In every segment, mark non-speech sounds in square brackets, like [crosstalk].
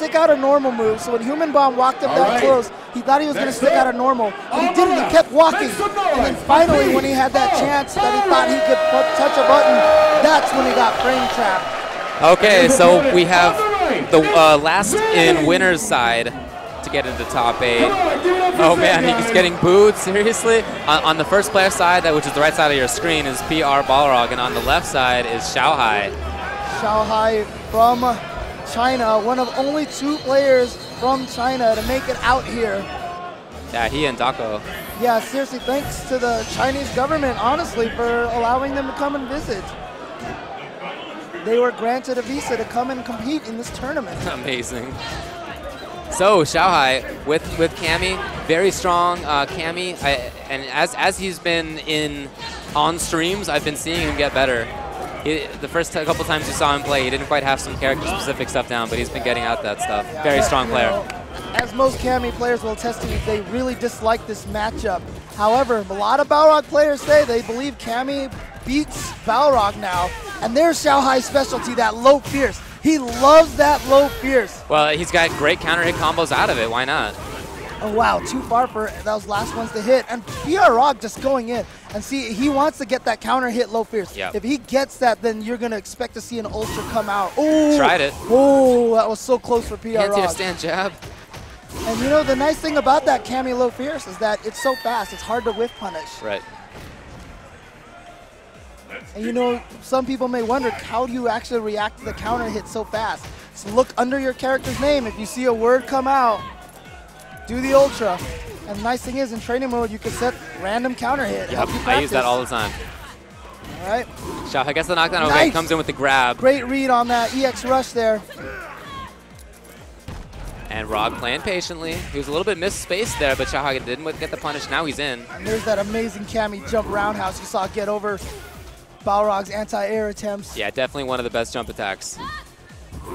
stick out a normal move. So when Human Bomb walked up All that right. close, he thought he was going to stick up, out a normal. But he didn't. He kept walking. And then finally, when he had that chance that he thought he could put, touch a button, that's when he got frame trapped. Okay, so we have the uh, last in winner's side to get into top eight. Come on, give it up for Oh man, he's getting booed. Seriously? On, on the first player side, that which is the right side of your screen, is PR Balrog, and on the left side is Xiaohai. Shanghai from China, one of only two players from China to make it out here. Yeah, he and Dako. Yeah, seriously, thanks to the Chinese government, honestly, for allowing them to come and visit. They were granted a visa to come and compete in this tournament. [laughs] Amazing. So Xiaohai with with Cammy, very strong uh, Cammy, I, and as as he's been in on streams, I've been seeing him get better. He, the first couple times you saw him play, he didn't quite have some character-specific stuff down, but he's been getting out that stuff. Very strong player. as most Cammy players will attest to they really dislike this matchup. However, a lot of Balrog players say they believe Cammy beats Balrog now. And there's Xiaohai's specialty, that low fierce. He loves that low fierce. Well, he's got great counter hit combos out of it. Why not? Oh wow, too far for those last ones to hit. And PR Rog just going in. And see, he wants to get that counter hit low fierce. Yeah. If he gets that, then you're going to expect to see an ultra come out. Oh, Tried it. Oh, that was so close for PR Anti Rock. stand jab. And you know, the nice thing about that Cammy Low Fierce is that it's so fast, it's hard to whiff punish. Right. And you know, some people may wonder, how do you actually react to the counter hit so fast? So look under your character's name. If you see a word come out, do the ultra. And the nice thing is, in training mode, you can set random counter hit. Yep, I use that all the time. All right. Xiaohai gets the knockdown. Okay, Nice. comes in with the grab. Great read on that EX rush there. And Rog playing patiently. He was a little bit misspaced there, but Xiaohai didn't get the punish. Now he's in. And there's that amazing Cammy jump roundhouse you saw get over Balrog's anti-air attempts. Yeah, definitely one of the best jump attacks.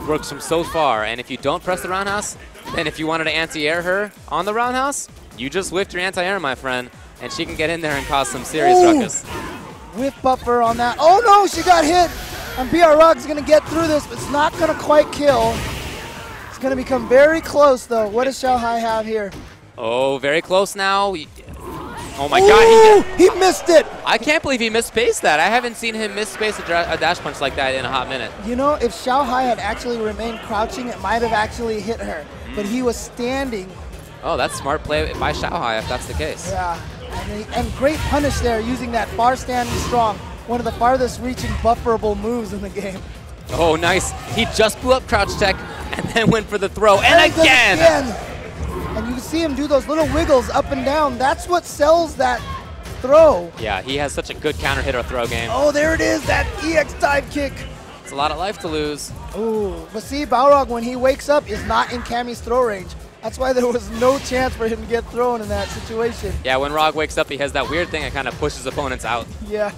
Works from so far, and if you don't press the roundhouse, then if you wanted to anti-air her on the roundhouse, you just whiffed your anti-air, my friend, and she can get in there and cause some serious Ooh. ruckus. Whip buffer on that. Oh no, she got hit. And PR Rog's gonna get through this, but it's not gonna quite kill. It's gonna become very close though. What does Xiaohai have here? Oh, very close now. Oh my god, Ooh, he missed it. I can't believe he misspaced that. I haven't seen him misspace a, a dash punch like that in a hot minute. You know, if Xiao Hai had actually remained crouching, it might have actually hit her. But he was standing. Oh, that's smart play by Xiao Hai if that's the case. Yeah. And, he- and great punish there using that far standing strong. One of the farthest reaching bufferable moves in the game. Oh, nice. He just blew up crouch tech and then went for the throw. And, he does again. again. And you can see him do those little wiggles up and down. That's what sells that throw. Yeah, he has such a good counter hit or throw game. Oh, there it is, that EX dive kick. It's a lot of life to lose. Ooh, but see, Balrog, when he wakes up, is not in Cammy's throw range. That's why there was no chance for him to get thrown in that situation. Yeah, when Rog wakes up, he has that weird thing that kind of pushes opponents out. Yeah.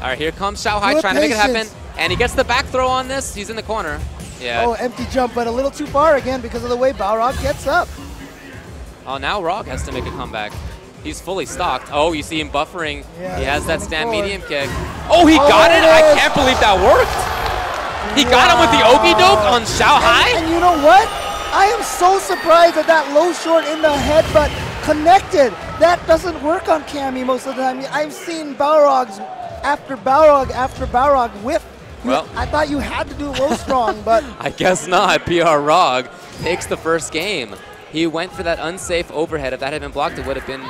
All right, here comes Xiaohai Good trying to make it happen. And he gets the back throw on this. He's in the corner. Yeah. Oh, empty jump, but a little too far again because of the way Balrog gets up. Oh, now Rog has to make a comeback. He's fully stocked. Oh, you see him buffering. Yeah, he has that stand forward. medium kick. Oh, he Oh, got it. it I can't believe that worked. He got him with the Okie doke on Xiao Hai. And, and you know what? I am so surprised that that low short in the headbutt connected. That doesn't work on Cammy most of the time. I've seen Balrogs after Balrog after Balrog whiff. Well- I thought you had to do low strong, [laughs] but I guess not. PR Rog takes the first game. He went for that unsafe overhead. If that had been blocked, it would have been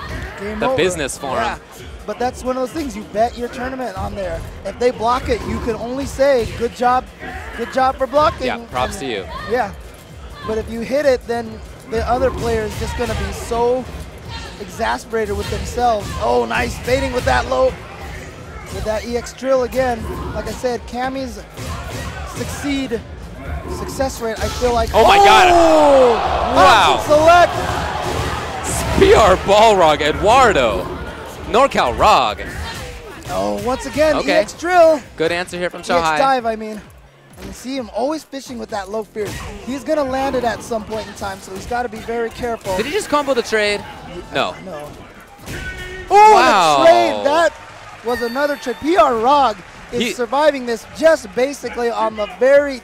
game the over. business for yeah. him. But that's one of those things. You bet your tournament on there. If they block it, you can only say, "Good job, good job for blocking." Yeah, props And- to you. Yeah. But if you hit it, then the other player is just going to be so exasperated with themselves. Oh, nice baiting with that low, with that EX drill again. Like I said, Cammy's succeed success rate. I feel like. Oh my God. Oh, Wow. option Select. PR Balrog Eduardo. NorCal Rog. Oh, once again, Okay. EX drill. Good answer here from EX Xiaohai. dive, I mean. And you see him always fishing with that low fear. He's going to land it at some point in time, so he's got to be very careful. Did he just combo the trade? No. No. Oh, Wow. the trade. That was another trade. PR Rog is He- surviving this just basically on the very.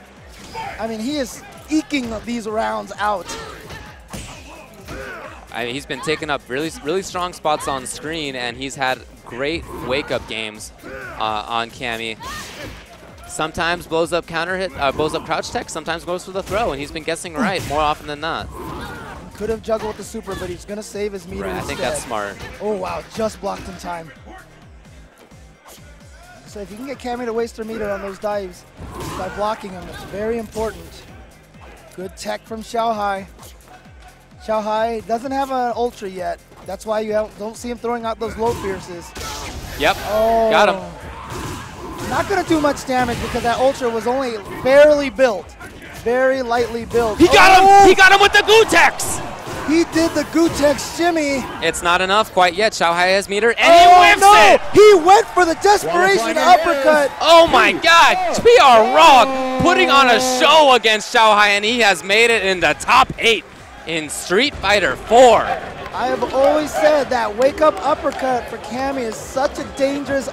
I mean, he is eking these rounds out. I mean, he's been taking up really, really strong spots on screen, and he's had great wake-up games uh, on Cammy. Sometimes blows up counter hit, uh, blows up crouch tech. Sometimes goes for the throw, and he's been guessing [laughs] right more often than not. Could have juggled with the super, but he's gonna save his meter Right, I think that's smart. Oh wow, just blocked in time. So if you can get Cammy to waste her meter on those dives by blocking them, it's very important. Good tech from Xiaohai. Xiaohai doesn't have an ultra yet. That's why you don't see him throwing out those low fierces. Yep, Oh. got him. Not gonna do much damage because that ultra was only barely built. Very lightly built. He got Oh! him! He got him with the Gootecks! He did the Gootecks shimmy. It's not enough quite yet. Xiaohai has meter, and oh, he whiffs no! it! He went for the desperation uppercut. Oh my god! PR Rog putting on a show against Xiaohai, and he has made it in the top eight in Street Fighter 4. I have always said that wake up uppercut for Cammy is such a dangerous